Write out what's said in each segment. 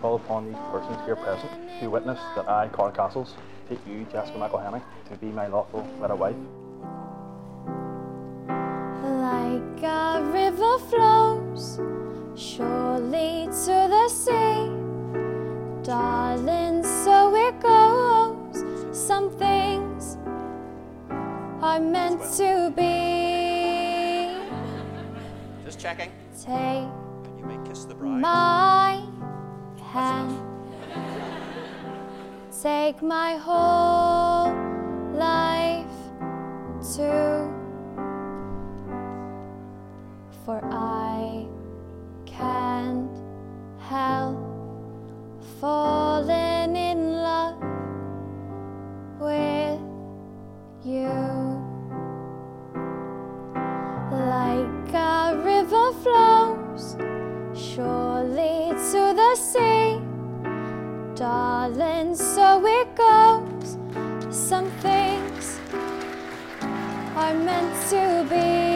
call upon these persons here present to witness that I, Karl Castles, take you, Jessica McElhenney, to be my lawful wedded wife. Like a river flows surely to the sea, darling, so it goes. Some things are meant to be. Just checking. Take And you may kiss the bride. my hand, take my whole life too. For I can't help falling so. Some things are meant to be.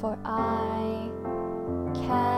For I can.